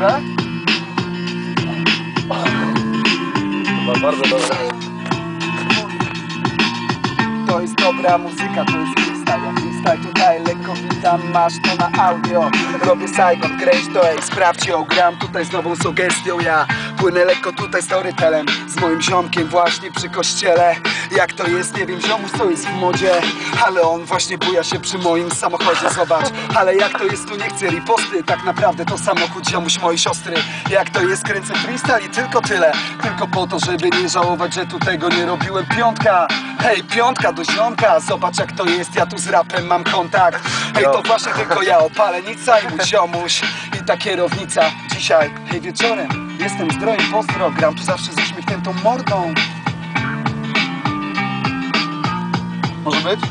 Dobre? Chyba bardzo dobre. To jest dobra muzyka, to jest freestyle. Freestyle tutaj lekko witam, masz to na audio. Robię Saigon, kręć to ej, sprawdź ją. Gram tutaj z nową sugestią ja Płynę lekko tutaj storytelem. Z moim ziomkiem właśnie przy kościele Jak to jest, nie wiem, ziomuś co jest w modzie. Ale on właśnie buja się przy moim samochodzie Zobacz, ale jak to jest, tu nie chcę riposty. Tak naprawdę to samochód ziomuś mojej siostry. Jak to jest, kręcę freestyle i tylko tyle. Tylko po to, żeby nie żałować, że tu tego nie robiłem. Piątka, hej, piątka do ziomka. Zobacz jak to jest, ja tu z rapem mam kontakt. Hej, to właśnie tylko ja opalenica i mój ziomuś. I ta kierownica. Dzisiaj, hej, wieczorem. Jestem zdrojem, pozdro. Gram tu zawsze z uśmiechniętą mordą A little bit.